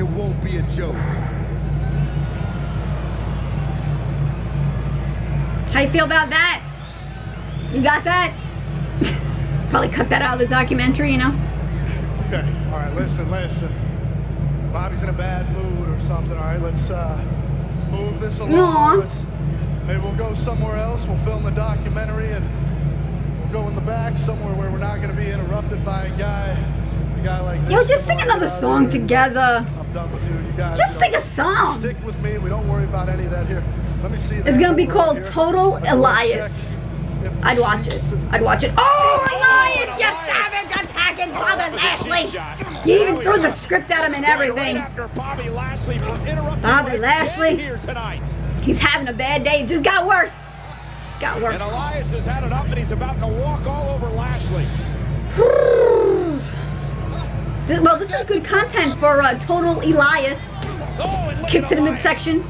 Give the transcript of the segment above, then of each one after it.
It won't be a joke. How you feel about that? You got that? Probably cut that out of the documentary, you know? Okay, all right, listen, listen. Bobby's in a bad mood or something, all right? Let's, uh, let's move this along. Maybe we'll go somewhere else. We'll film the documentary and we'll go in the back somewhere where we're not going to be interrupted by a guy like. Yo, just sing another song there. together. I'm done with you. Guys. Just you sing a song. Stick with me. We don't worry about any of that here. Let me see. It's gonna be called here. Total Let's Elias. check if the I'd watch it. I'd watch it. Oh, Elias, you Elias. savage attacking Oh, Bobby that was a cheap Lashley. You even threw the script at him and everything. Right Bobby Lashley for interrupting Bobby Lashley. here tonight. He's having a bad day. It just got worse. Just got worse. And Elias has had it up and he's about to walk all over Lashley. This- well, this is good content for uh, Total Elias. Oh, and look Kick to the midsection.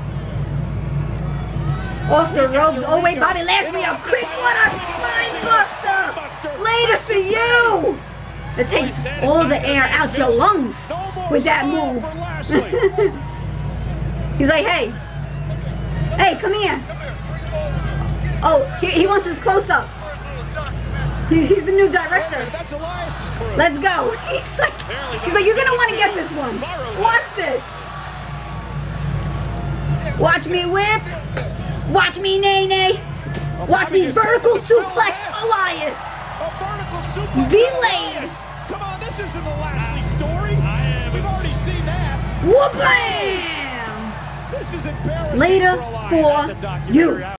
Off the ropes. Oh, wait, Bobby Lashley, a quick one, a spine buster. Later for you. It takes all the air out your lungs with that move. He's like, hey, hey, come here. Oh, he, he wants his close up. He, he's the new Wait a director. that's Elias's crew. Let's go. He's like, he's like, you're gonna want to get this one. Watch this. Watch me whip. Watch me nay nay. Watch Bobby me just tried vertical to fill suplex. Elias. A vertical suplex. Delayed. Elias. Come on, this isn't the Lashley story. We've already seen that. Whoop bam. This is embarrassing Later for for you.